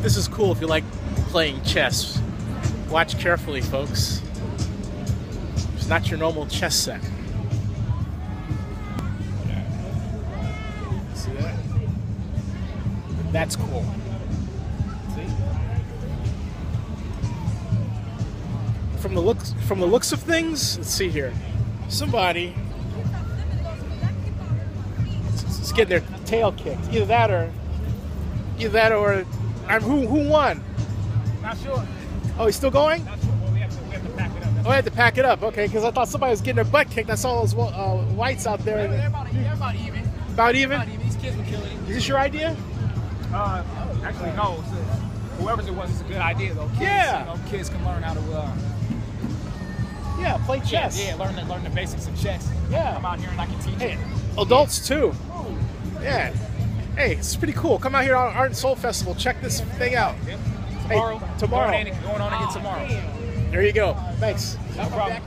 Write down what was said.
This is cool if you like playing chess. Watch carefully, folks. It's not your normal chess set. See that? That's cool. From the looks from the looks of things, let's see here. Somebody is getting their tail kicked. Either that or either that or I'm who who won? Not sure. Oh, he's still going? Not sure. Well, we have to, we have to pack it up. Oh, I had to pack it up. Okay, because I thought somebody was getting their butt kicked. I saw those uh, whites out there. They're, they're, about, they're about even. About even? About even. These kids were killing it. Is this your idea? Uh, actually, no. It's, uh, whoever's it was, it's a good idea, though. Kids, Yeah. You know, kids can learn how to. Uh, Yeah, play chess. Yeah, learn the, learn the basics of chess. Yeah. Come out here and I can teach Hey, it. adults too. Yeah. Hey, it's pretty cool. Come out here on Art and Soul Festival. Check this thing out. Yep. Tomorrow. tomorrow. Going, in, going on again tomorrow. There you go. Thanks. No problem.